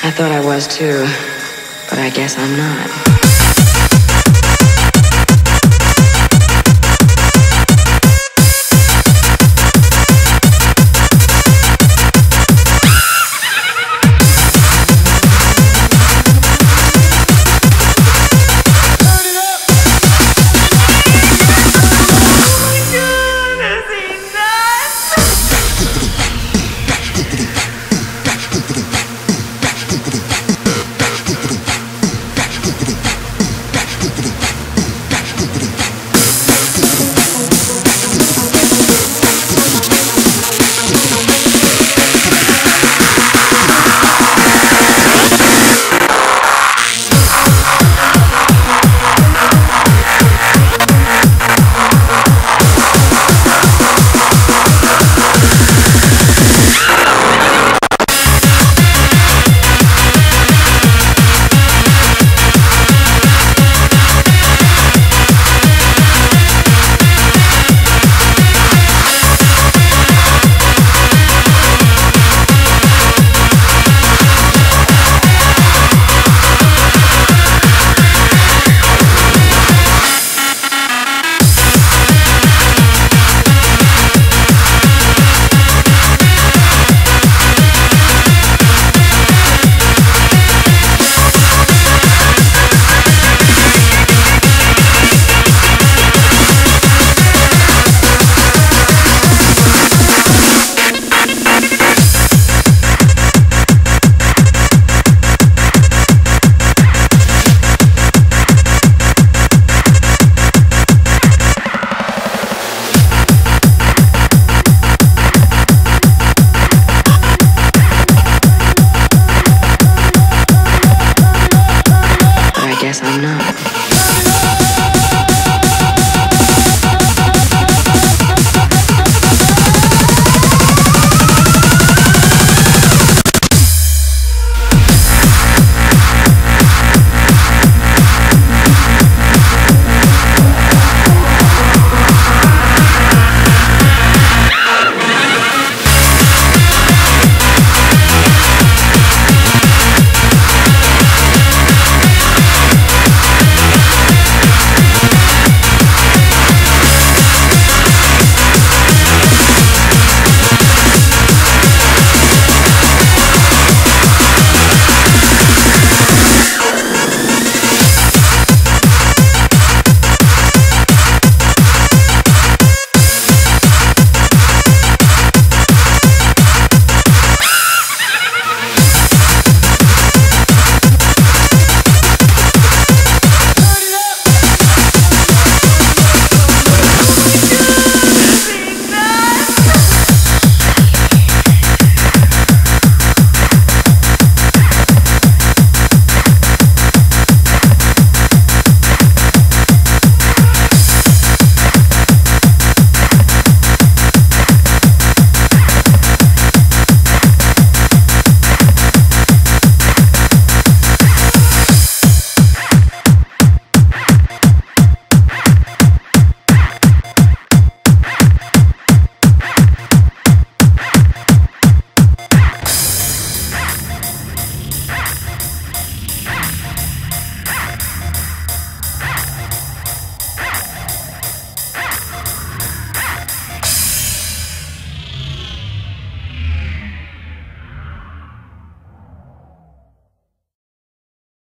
I thought I was too, but I guess I'm not.